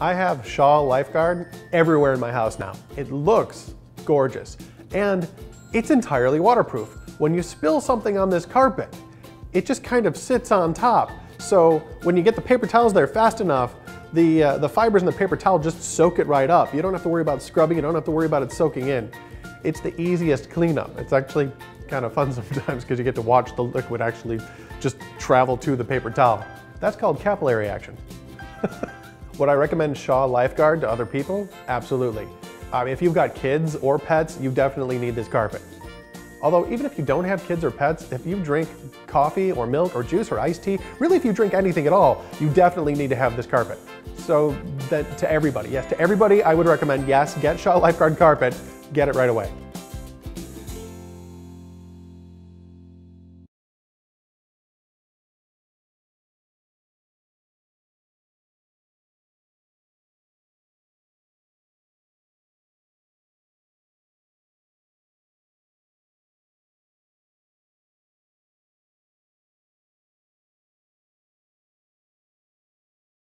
I have Shaw Lifeguard everywhere in my house now. It looks gorgeous and it's entirely waterproof. When you spill something on this carpet, it just kind of sits on top. So when you get the paper towels there fast enough, the, uh, the fibers in the paper towel just soak it right up. You don't have to worry about scrubbing, you don't have to worry about it soaking in. It's the easiest cleanup. It's actually kind of fun sometimes because you get to watch the liquid actually just travel to the paper towel. That's called capillary action. Would I recommend Shaw Lifeguard to other people? Absolutely. Um, if you've got kids or pets, you definitely need this carpet. Although even if you don't have kids or pets, if you drink coffee or milk or juice or iced tea, really if you drink anything at all, you definitely need to have this carpet. So that to everybody, yes, to everybody I would recommend, yes, get Shaw Lifeguard carpet, get it right away.